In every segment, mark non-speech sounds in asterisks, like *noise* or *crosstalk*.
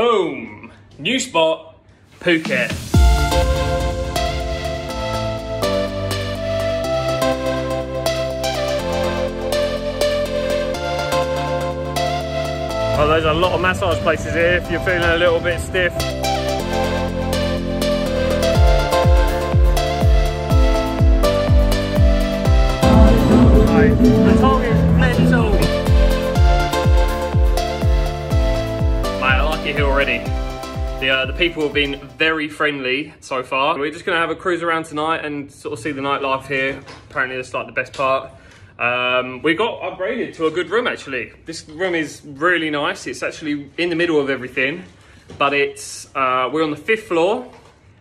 Boom! New spot, Phuket. Well, there's a lot of massage places here if you're feeling a little bit stiff. Right, Here already. The, uh, the people have been very friendly so far. We're just gonna have a cruise around tonight and sort of see the nightlife here. Apparently that's like the best part. Um, we got upgraded to a good room actually. This room is really nice. It's actually in the middle of everything, but it's uh, we're on the fifth floor.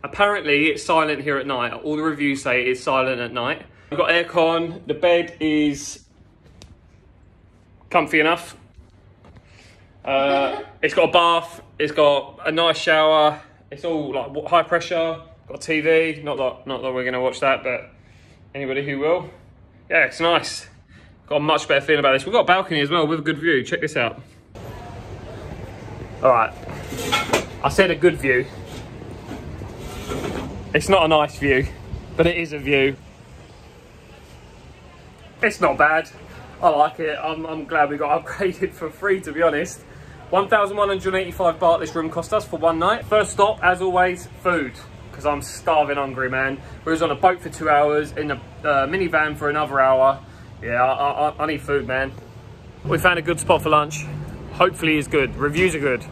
Apparently it's silent here at night. All the reviews say it's silent at night. We've got aircon. The bed is comfy enough. Uh, it's got a bath. It's got a nice shower. It's all like high pressure. Got a TV. Not that not that we're gonna watch that, but anybody who will. Yeah, it's nice. Got a much better feeling about this. We've got a balcony as well with a good view. Check this out. All right. I said a good view. It's not a nice view, but it is a view. It's not bad. I like it. I'm, I'm glad we got *laughs* upgraded for free, to be honest. 1,185 baht this room cost us for one night. First stop, as always, food. Because I'm starving hungry, man. We was on a boat for two hours, in a uh, minivan for another hour. Yeah, I, I, I need food, man. We found a good spot for lunch. Hopefully it's good. Reviews are good.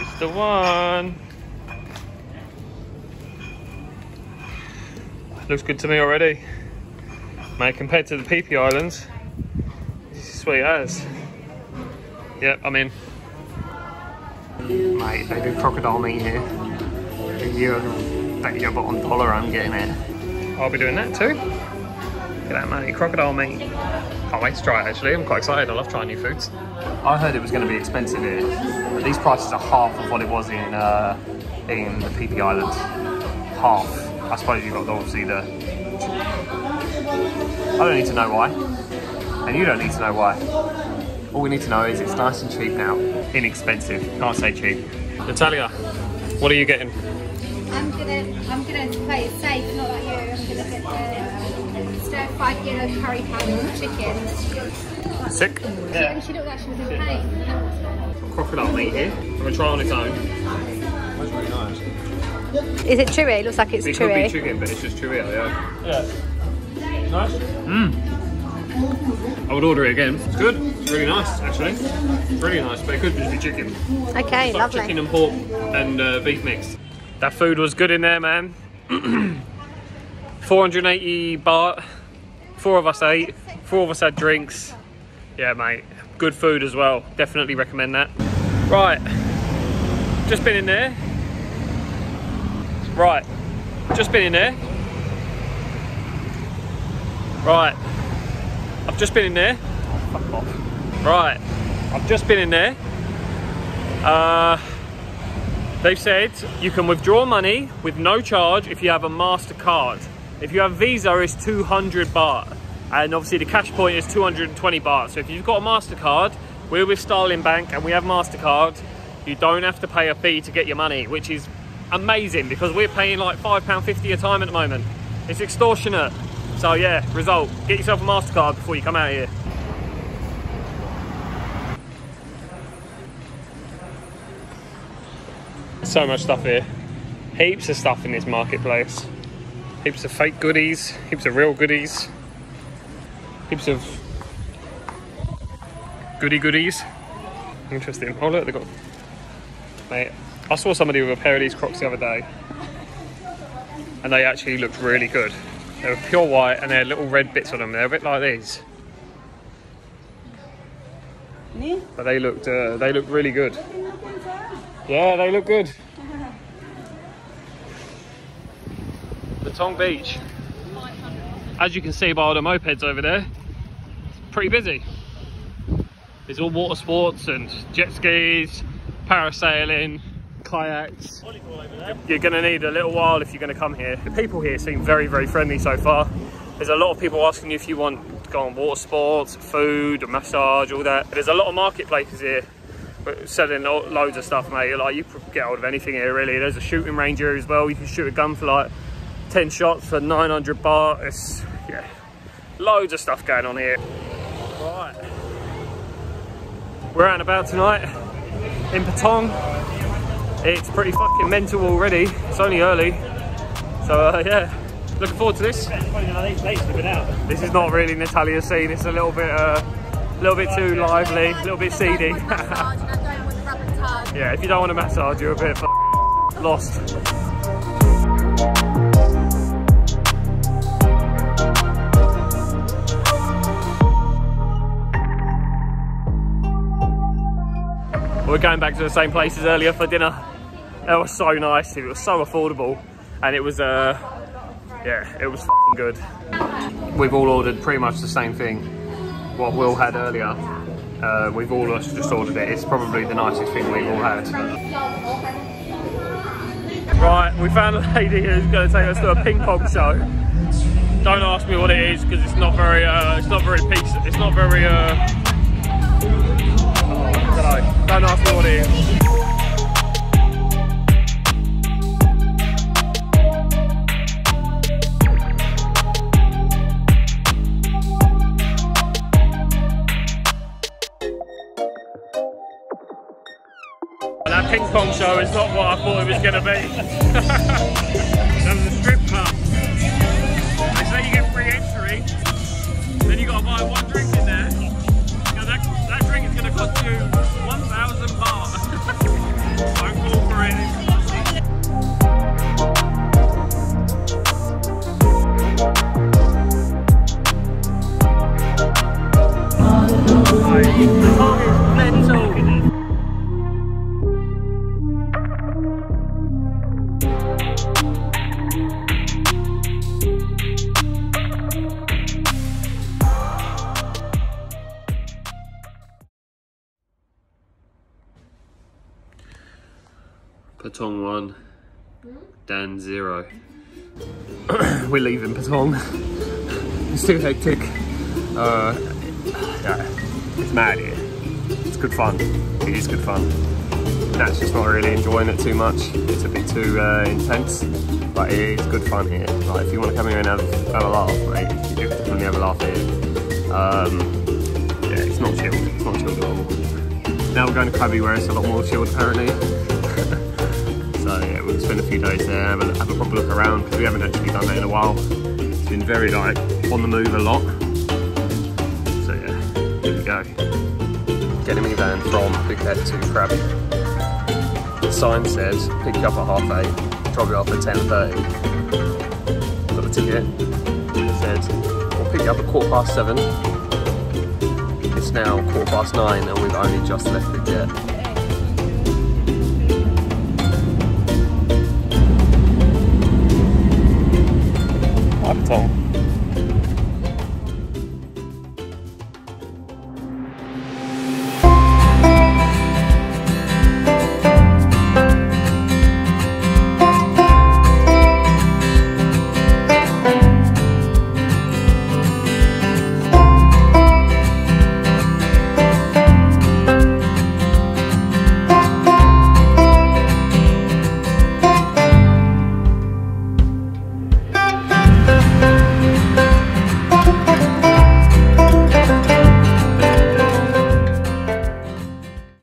It's the one. Looks good to me already. Mate, compared to the Phi Phi Islands, this is sweet as. Yep, I'm in. Mate, they do crocodile meat here. You bet your bottom dollar I'm getting it. I'll be doing that too. Look at that, mate. Crocodile meat. Can't wait to try it, actually. I'm quite excited. I love trying new foods. I heard it was going to be expensive here, but these prices are half of what it was in uh, in the Phi Phi Islands. Half. I suppose you've got obviously the... I don't need to know why. And you don't need to know why. All we need to know is it's nice and cheap now. Inexpensive. Can't say cheap. Natalia, what are you getting? I'm gonna I'm gonna play it safe, not like you. I'm gonna get the stir fried yellow curry powder chicken. Sick? And she looked like she was in pain. Crocodile meat here. I'm gonna try on its own. That's really nice. Is it chewy? It looks like it's It could be chewy. chicken, but it's just chewy, yeah. Yeah. Nice. Mmm. I would order it again. It's good. It's really nice, actually. Really nice, but it could just be chicken. Okay, It's like chicken and pork and uh, beef mix. That food was good in there, man. *clears throat* 480 baht. Four of us ate. Four of us had drinks. Yeah, mate. Good food as well. Definitely recommend that. Right. Just been in there. Right. Just been in there. Right. I've just been in there. Fuck off. Right. I've just been in there. Uh, they've said you can withdraw money with no charge if you have a MasterCard. If you have Visa, it's 200 baht. And obviously the cash point is 220 baht. So if you've got a MasterCard, we're with Starling Bank and we have MasterCard, you don't have to pay a fee to get your money, which is amazing because we're paying like £5.50 a time at the moment. It's extortionate. So yeah, result, get yourself a MasterCard before you come out here. So much stuff here. Heaps of stuff in this marketplace. Heaps of fake goodies, heaps of real goodies, heaps of goody goodies. Interesting. Oh look, they got. Mate, I saw somebody with a pair of these Crocs the other day, and they actually looked really good. They were pure white and they had little red bits on them. They're a bit like these, but they looked uh, they looked really good. Yeah, they look good. *laughs* Patong Beach. As you can see by all the mopeds over there, it's pretty busy. There's all water sports and jet skis, parasailing, kayaks. You're going to need a little while if you're going to come here. The people here seem very, very friendly so far. There's a lot of people asking you if you want to go on water sports, food, massage, all that. There's a lot of marketplaces here. selling lo- loads of stuff, mate. Like you get hold of anything here, really. There's a shooting range here as well. You can shoot a gun for like 10 shots for 900 baht. It's yeah, loads of stuff going on here. Right, we're out and about tonight in Patong. It's pretty fucking mental already. It's only early, so uh, yeah. Looking forward to this. This is not really Natalia's scene. It's a little bit, uh, a little bit too lively, a little bit seedy. yeah, if you don't want a massage, you're a bit lost. We're going back to the same place as earlier for dinner. It was so nice. It was so affordable, and it was uh, yeah, it was good. We've all ordered pretty much the same thing. What Will had earlier. Uh, we've all just ordered it. It's probably the nicest thing we've all had. Right, we found a lady who's going to take us to a ping pong show. Don't ask me what it is because it's not very, uh, it's not very. It's not very. Uh, don't. Don't ask me what it is. That ping pong show is not what I thought it was going to be. *laughs* that was a strip club. They say you get free entry, then you got to buy one drink in there. Now that, that drink is going to cost you Patong 1, Dan 0. *coughs* We're leaving Patong. it's too hectic. Uh, yeah, it's mad here. It's good fun. It is good fun. Nat's just not really enjoying it too much. It's a bit too uh, intense, but it is good fun here. Like if you want to come here and have, have a laugh, mate, you definitely have a laugh here. Um, yeah, it's not chilled. It's not chilled at all. Now we're going to Krabi where it's a lot more chilled apparently. *laughs* Spend a few days there, and have a proper look around because we haven't actually done that in a while. It's been very like on the move a lot. So yeah, here we go. Getting me van from Phuket to Krabi. The sign says pick you up at half eight, drop you off at ten thirty. Got the ticket. It says we'll pick you up at quarter past seven. It's now quarter past nine and we've only just left Phuket. Hi, 哦